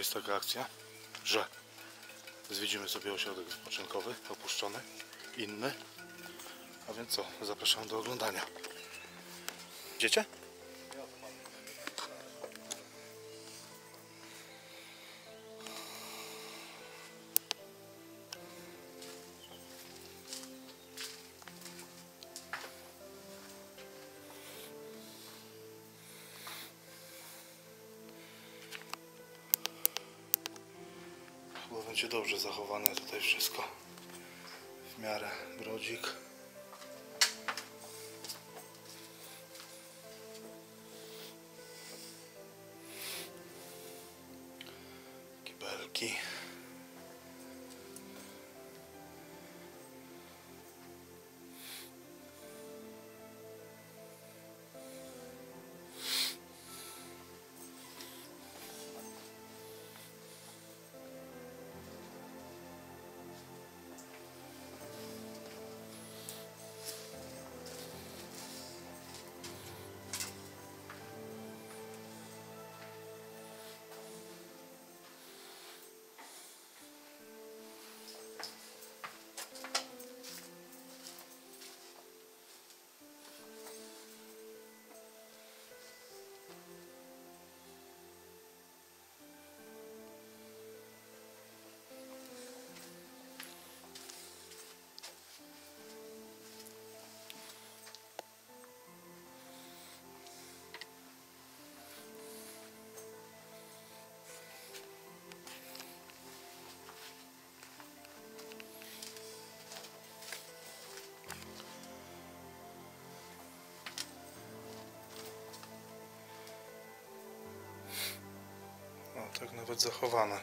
jest taka akcja, że zwiedzimy sobie ośrodek wypoczynkowy, opuszczony, inny. A więc co, zapraszam do oglądania. Idziecie? Będzie dobrze zachowane tutaj wszystko. W miarę brodzik. Tak nawet zachowane.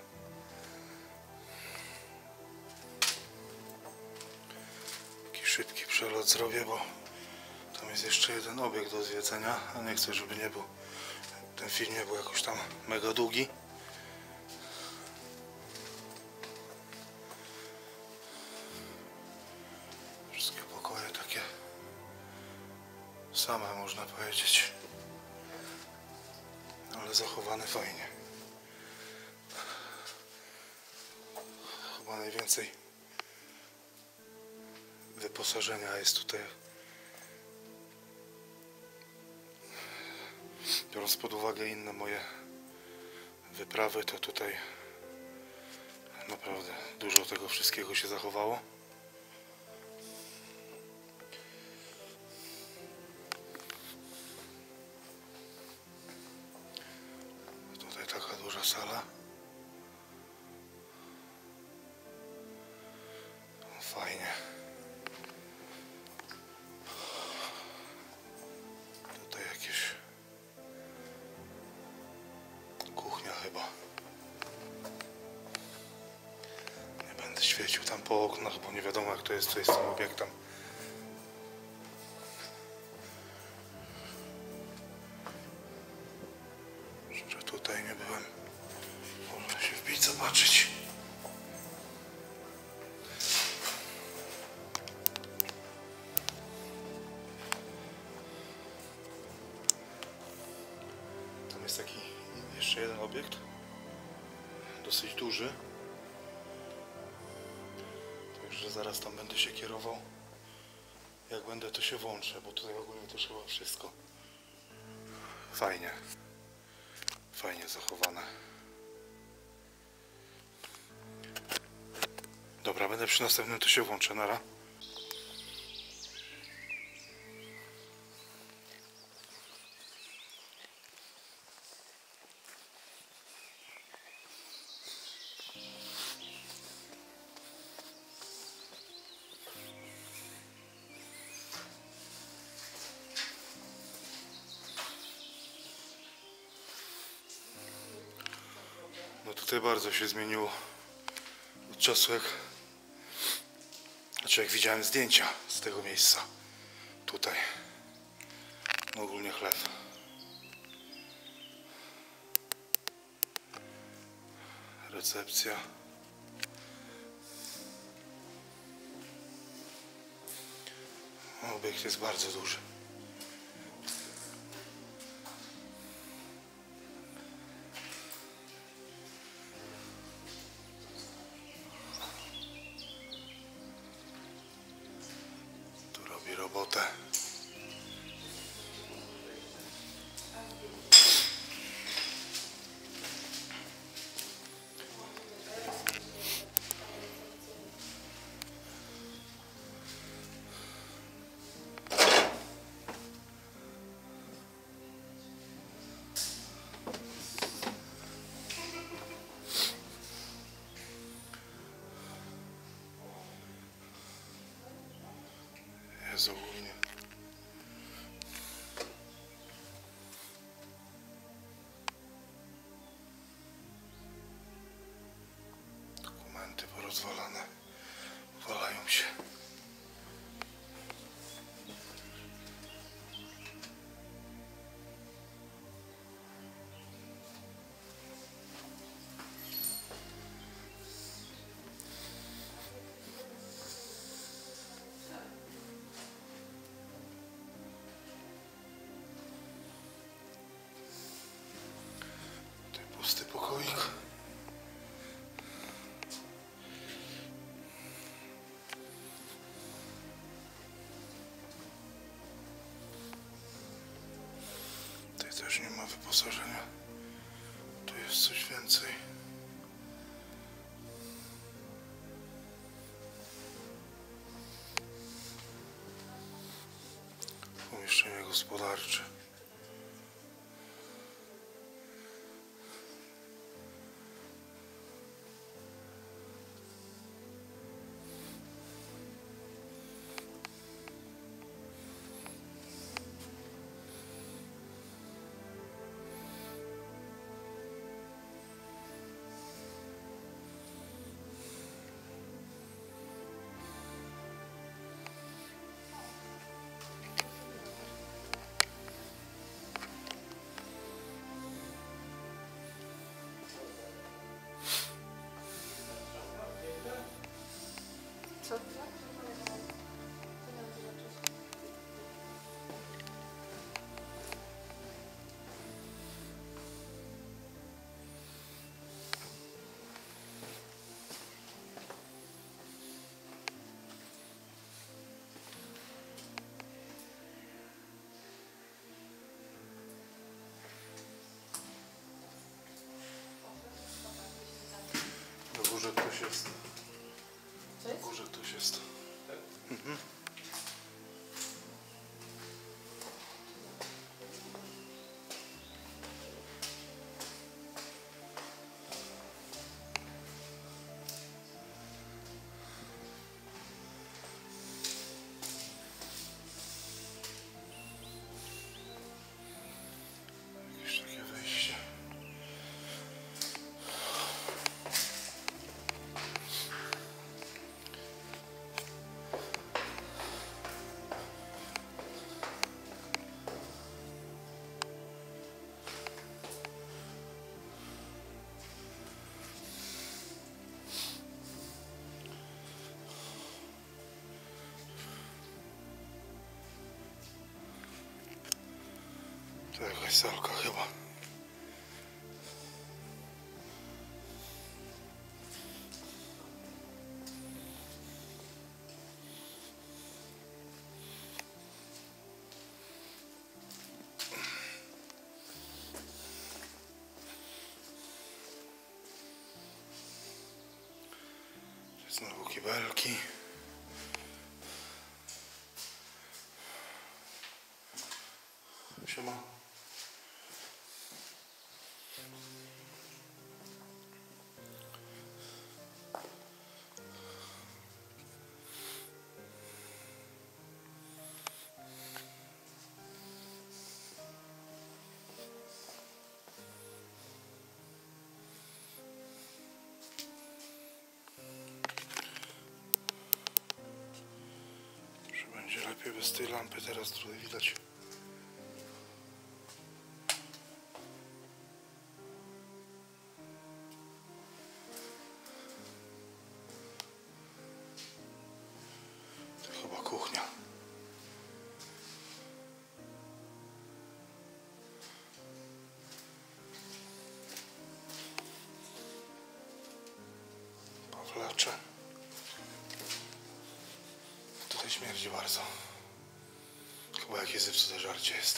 Taki szybki przelot zrobię, bo tam jest jeszcze jeden obiekt do zwiedzenia, a nie chcę, żeby nie był ten film nie był jakoś tam mega długi. Wyposażenia jest tutaj. Biorąc pod uwagę inne moje wyprawy, to tutaj naprawdę dużo tego wszystkiego się zachowało. Świecił tam po oknach, bo nie wiadomo jak to jest tutaj z tym obiektem. Chyba wszystko. Fajnie fajnie zachowane. Dobra, będę przy następnym, to się włączę, nara. Tutaj bardzo się zmieniło od czasu jak... Znaczy jak widziałem zdjęcia z tego miejsca. Tutaj. No ogólnie chleb. Recepcja. Obiekt jest bardzo duży. Wyposażenia. Tu jest coś więcej. Pomieszczenie gospodarcze. Jest. Co jest? górze ktoś jest. Mhm. To jakaś salka chyba. Znowu kibelki. Będzie lepiej bez tej lampy teraz tutaj widać. just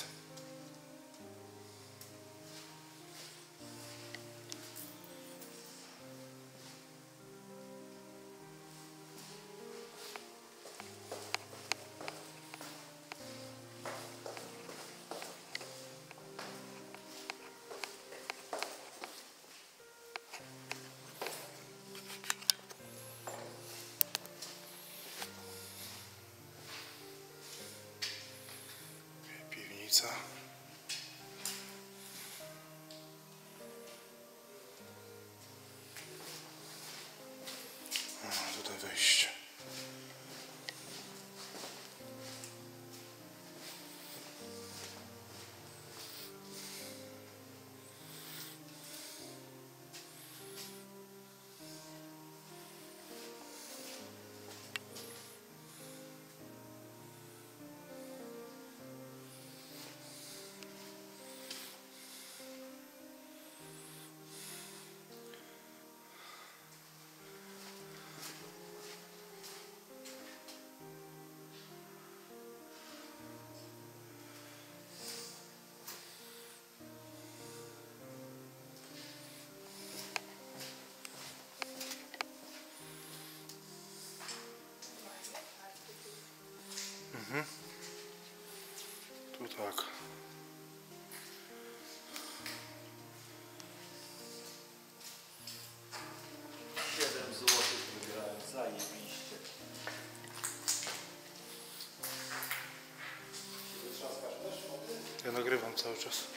just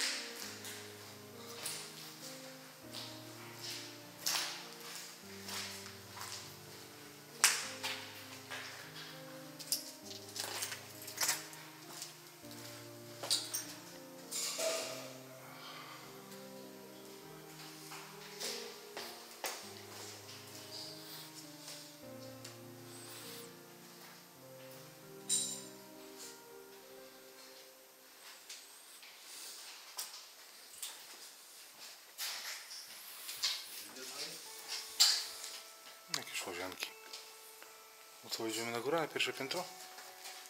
co, idziemy na górę, na pierwsze piętro?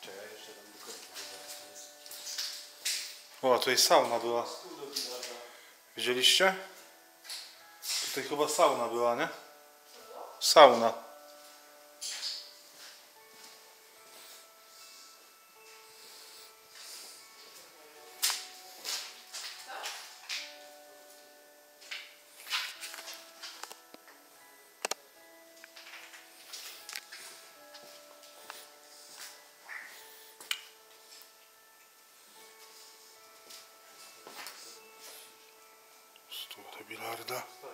Czekaj, jeszcze tam końca. O, a tutaj sauna była. Widzieliście? Tutaj chyba sauna była, nie? Sauna. Stół do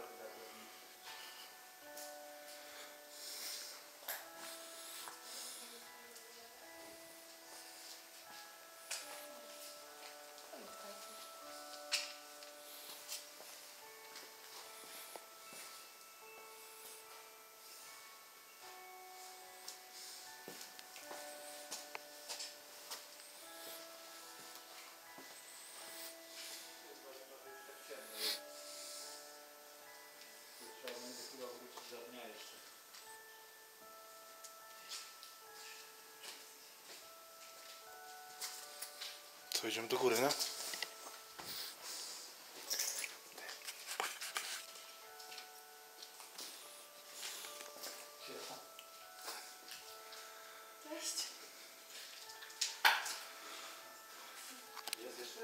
Co, idziemy do góry, nie? Cześć. Jest jeszcze?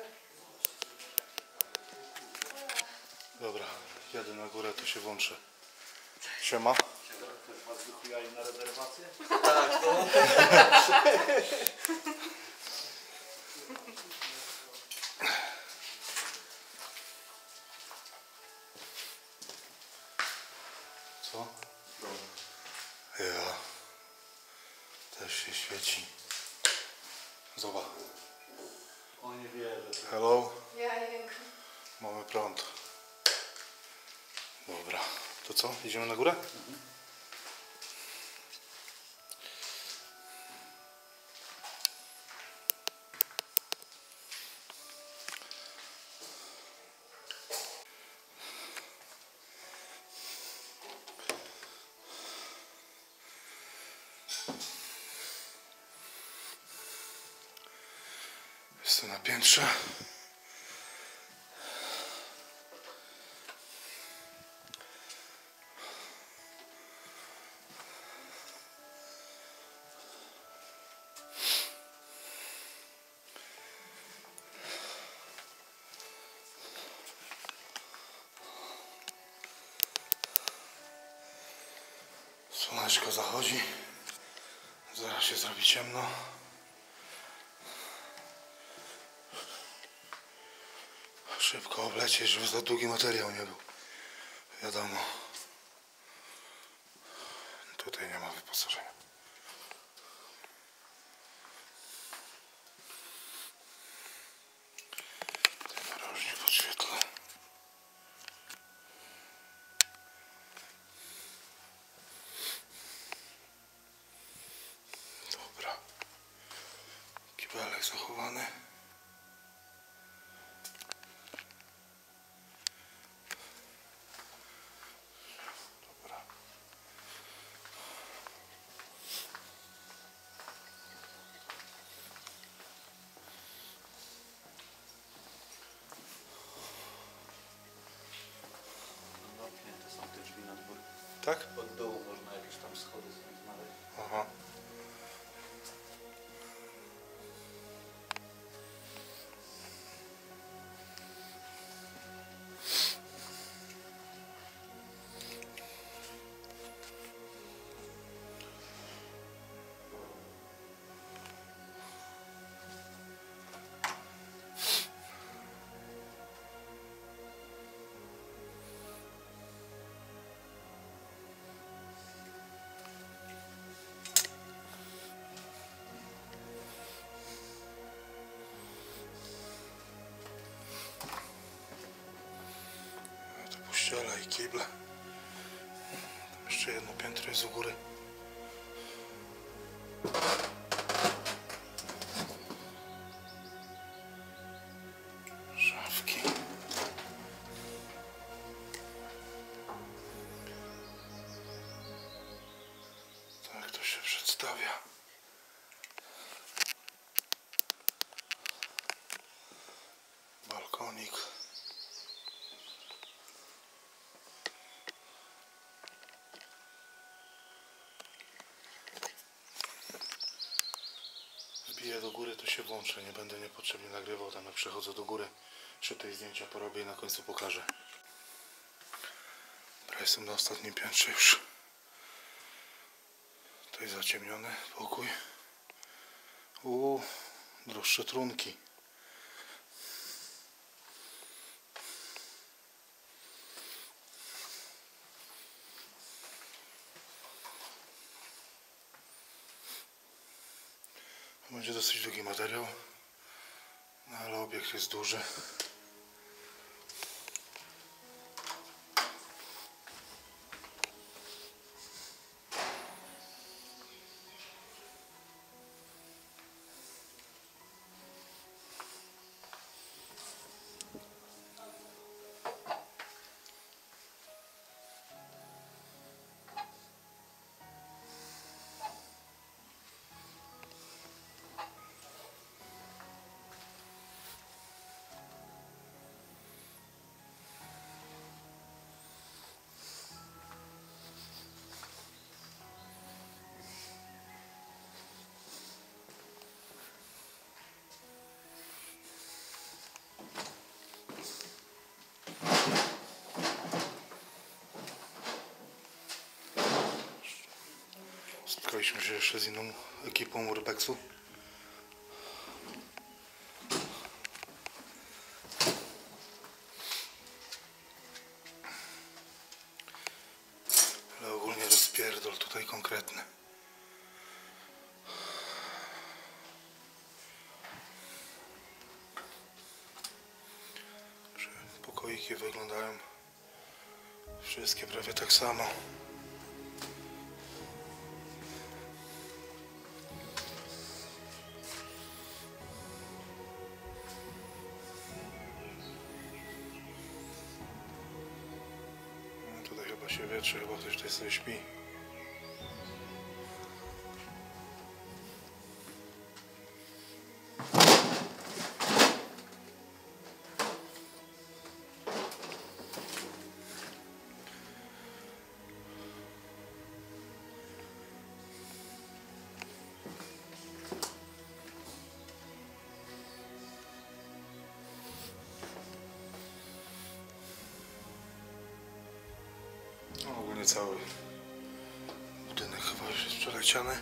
Dobra, jadę na górę, to się włączę. Siema. Ktoś was wychujali na rezerwację? Co? Ja. Też się świeci. Zobacz. O nie wierzę. Hello. Jajek. Mamy prąd. Dobra. To co? Idziemy na górę? Jestem piętrze. Słoneczko zachodzi. Zaraz się zrobi ciemno. Szybko oblecieć, żeby za długi materiał nie był. Wiadomo. Tutaj Tak? Od dołu można jakieś tam schody kible. Jeszcze jedno piętro jest u góry. Wbiję do góry, to się włączę. Nie będę niepotrzebnie nagrywał tam, jak przechodzę do góry. Te zdjęcia porobię i na końcu pokażę. Dobra, jestem na ostatnim piętrze już. Tutaj zaciemniony pokój. U, droższe trunki. Będzie dosyć długi materiał, no ale obiekt jest duży. Spotkaliśmy się jeszcze z inną ekipą Urbexu. Ale ogólnie rozpierdol tutaj konkretny. Pokoiki wyglądają wszystkie prawie tak samo. Wietrzy, chyba ktoś tutaj sobie śpi. Cały budynek chyba już jest przeleciany.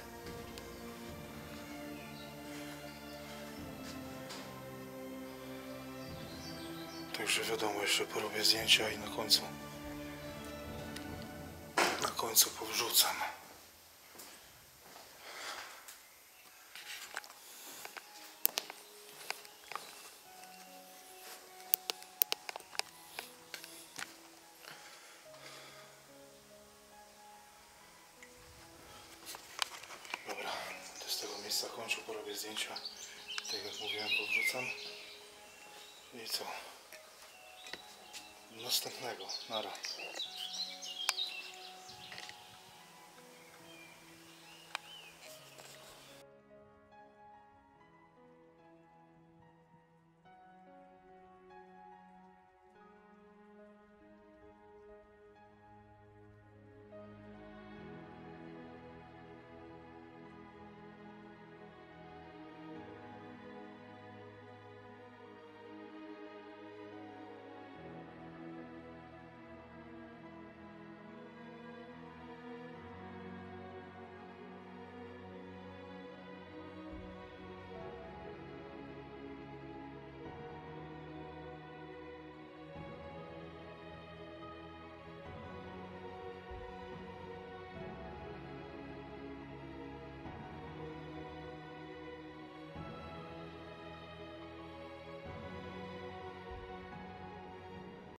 Także wiadomo, jeszcze porobię zdjęcia i na końcu na końcu powrzucam. Kończę, porobię zdjęcia. Tak jak mówiłem, powrzucam. I co? Następnego. Nara.